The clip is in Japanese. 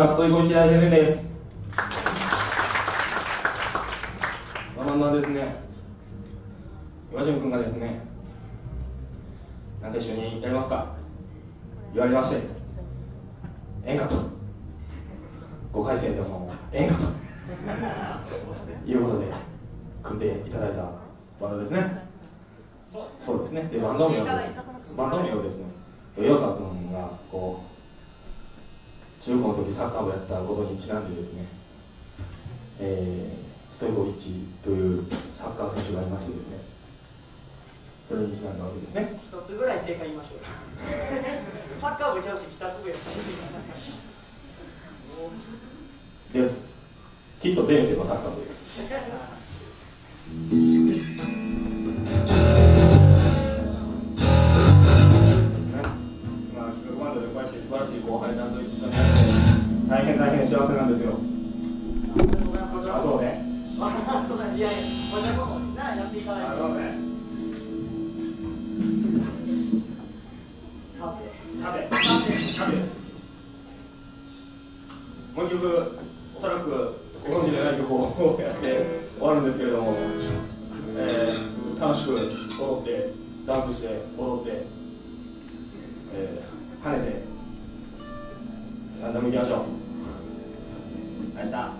はストイコ一大先生です。まあまあですね。岩潤君がですねなんか一緒にやりますか？言われまして。ええんかと。5回生でもええんかと。いうことで組んでいただいたバンドですね。そうですね。でバンド名をですバンド名をですね岩川君がこう中高の時サッカー部やったことにちなんでですね、えー、ストイコビッチというサッカー選手がいましてですねそれにちなんだわけですね。一つぐらい正解言いましょう。サッカー部ちゃうし帰宅部やし。です。きっと前世のサッカー部ですこちらこそなやっていかないとねさてさてさてもう一曲おそらくご存知でない曲をやって終わるんです。けれども、えー、楽しく踊ってダンスして踊って、えー、跳ねて何でも行きましょう明日